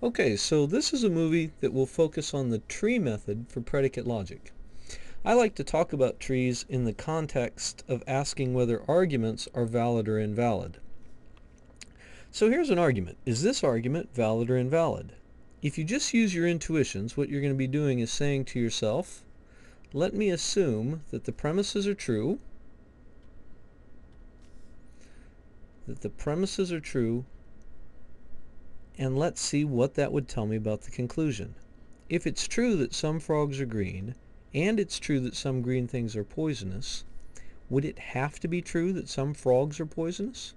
Okay, so this is a movie that will focus on the tree method for predicate logic. I like to talk about trees in the context of asking whether arguments are valid or invalid. So here's an argument. Is this argument valid or invalid? If you just use your intuitions, what you're going to be doing is saying to yourself, let me assume that the premises are true, that the premises are true, and let's see what that would tell me about the conclusion. If it's true that some frogs are green, and it's true that some green things are poisonous, would it have to be true that some frogs are poisonous?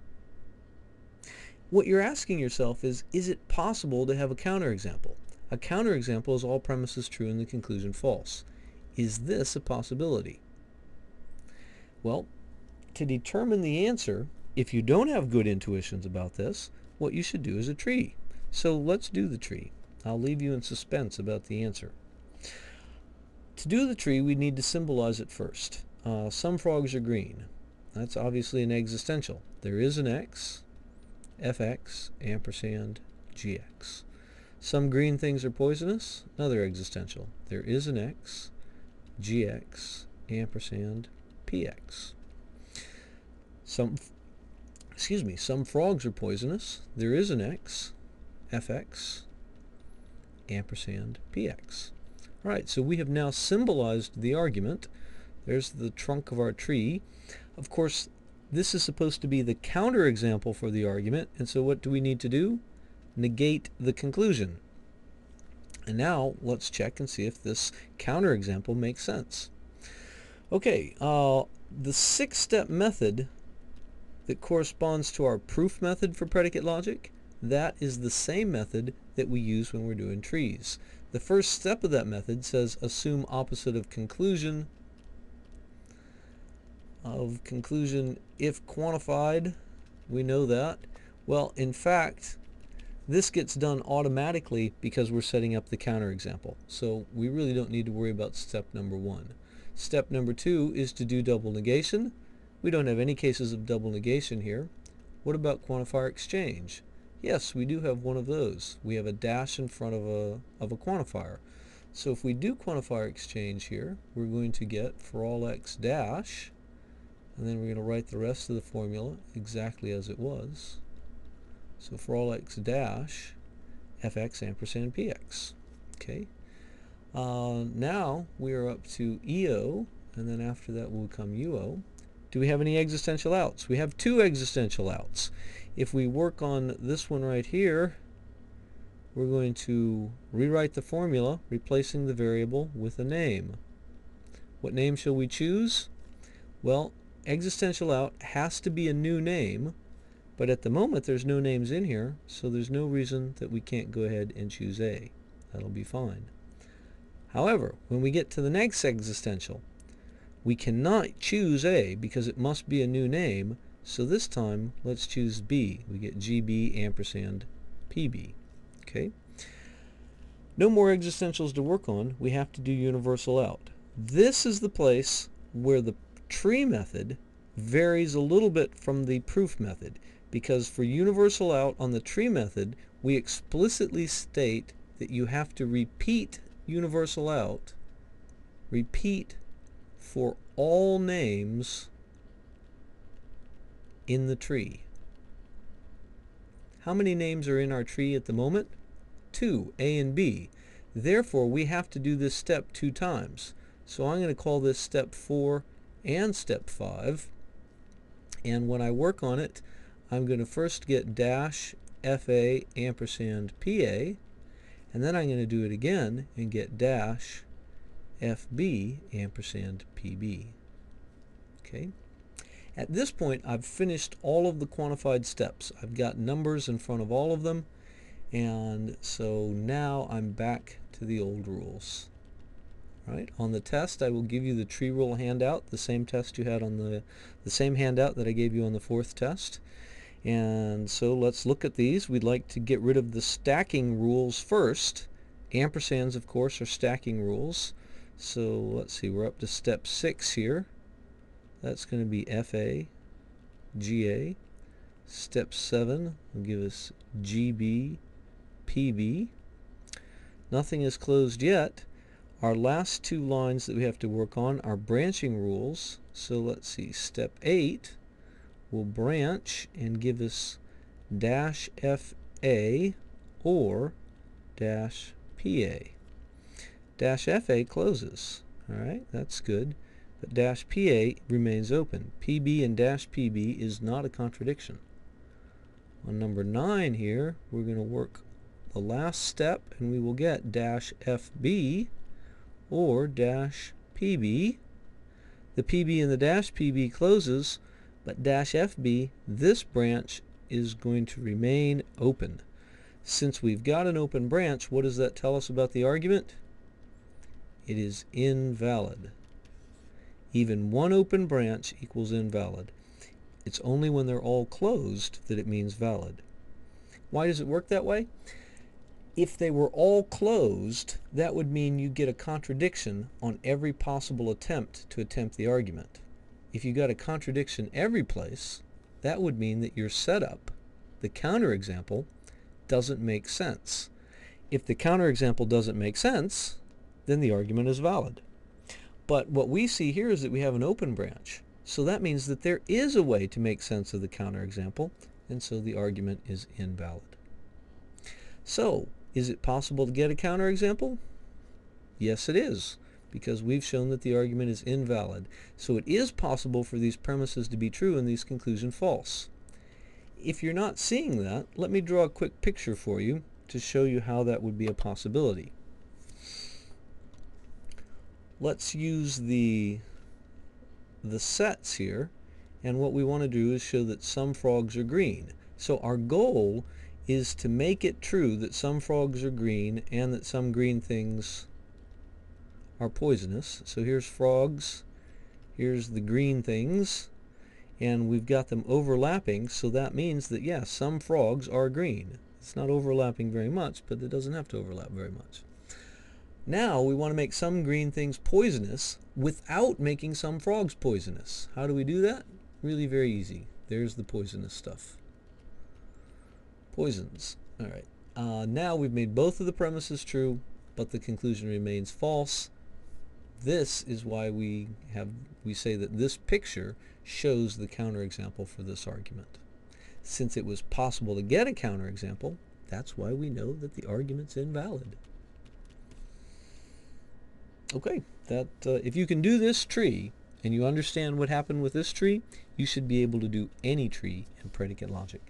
What you're asking yourself is, is it possible to have a counterexample? A counterexample is all premises true and the conclusion false. Is this a possibility? Well, to determine the answer, if you don't have good intuitions about this, what you should do is a tree. So let's do the tree. I'll leave you in suspense about the answer. To do the tree, we need to symbolize it first. Uh, some frogs are green. That's obviously an existential. There is an X, fx ampersand gx. Some green things are poisonous, another existential. There is an x, gx ampersand px. Some, excuse me, some frogs are poisonous. There is an x, fx ampersand px. All right, so we have now symbolized the argument. There's the trunk of our tree. Of course, this is supposed to be the counterexample for the argument, and so what do we need to do? Negate the conclusion. And now let's check and see if this counterexample makes sense. Okay, uh, the six-step method that corresponds to our proof method for predicate logic, that is the same method that we use when we're doing trees. The first step of that method says assume opposite of conclusion of conclusion if quantified. We know that. Well, in fact, this gets done automatically because we're setting up the counterexample. So we really don't need to worry about step number one. Step number two is to do double negation. We don't have any cases of double negation here. What about quantifier exchange? Yes, we do have one of those. We have a dash in front of a, of a quantifier. So if we do quantifier exchange here, we're going to get for all x dash and then we're going to write the rest of the formula exactly as it was. So for all x dash, fx ampersand px. Okay. Uh, now we are up to EO, and then after that will come UO. Do we have any existential outs? We have two existential outs. If we work on this one right here, we're going to rewrite the formula, replacing the variable with a name. What name shall we choose? Well, existential out has to be a new name, but at the moment there's no names in here, so there's no reason that we can't go ahead and choose A. That'll be fine. However, when we get to the next existential, we cannot choose A because it must be a new name, so this time let's choose B. We get GB ampersand PB. Okay? No more existentials to work on. We have to do universal out. This is the place where the tree method varies a little bit from the proof method because for universal out on the tree method, we explicitly state that you have to repeat universal out, repeat for all names in the tree. How many names are in our tree at the moment? Two, A and B. Therefore, we have to do this step two times. So I'm going to call this step 4 and step 5. And when I work on it, I'm going to first get dash FA ampersand PA, and then I'm going to do it again and get dash FB ampersand PB. Okay. At this point, I've finished all of the quantified steps. I've got numbers in front of all of them, and so now I'm back to the old rules. Right. On the test, I will give you the tree rule handout, the same test you had on the, the same handout that I gave you on the fourth test. And so let's look at these. We'd like to get rid of the stacking rules first. Ampersands, of course, are stacking rules. So let's see, we're up to step six here. That's going to be FA, GA. Step seven will give us GB, PB. Nothing is closed yet. Our last two lines that we have to work on are branching rules. So let's see, step 8 will branch and give us dash FA or dash PA. Dash FA closes. Alright, that's good. But dash PA remains open. PB and dash PB is not a contradiction. On number 9 here, we're going to work the last step and we will get dash FB or dash PB. The PB and the dash PB closes, but dash FB, this branch is going to remain open. Since we've got an open branch, what does that tell us about the argument? It is invalid. Even one open branch equals invalid. It's only when they're all closed that it means valid. Why does it work that way? If they were all closed, that would mean you get a contradiction on every possible attempt to attempt the argument. If you got a contradiction every place, that would mean that your setup, the counterexample, doesn't make sense. If the counterexample doesn't make sense, then the argument is valid. But what we see here is that we have an open branch. So that means that there is a way to make sense of the counterexample, and so the argument is invalid. So, is it possible to get a counterexample? Yes, it is, because we've shown that the argument is invalid. So it is possible for these premises to be true and these conclusions false. If you're not seeing that, let me draw a quick picture for you to show you how that would be a possibility. Let's use the the sets here and what we want to do is show that some frogs are green. So our goal is to make it true that some frogs are green and that some green things are poisonous. So here's frogs, here's the green things, and we've got them overlapping, so that means that, yes, some frogs are green. It's not overlapping very much, but it doesn't have to overlap very much. Now we want to make some green things poisonous without making some frogs poisonous. How do we do that? Really very easy. There's the poisonous stuff. Poisons. All right. Uh, now we've made both of the premises true, but the conclusion remains false. This is why we have we say that this picture shows the counterexample for this argument. Since it was possible to get a counterexample, that's why we know that the argument's invalid. Okay, that uh, if you can do this tree and you understand what happened with this tree, you should be able to do any tree in predicate logic.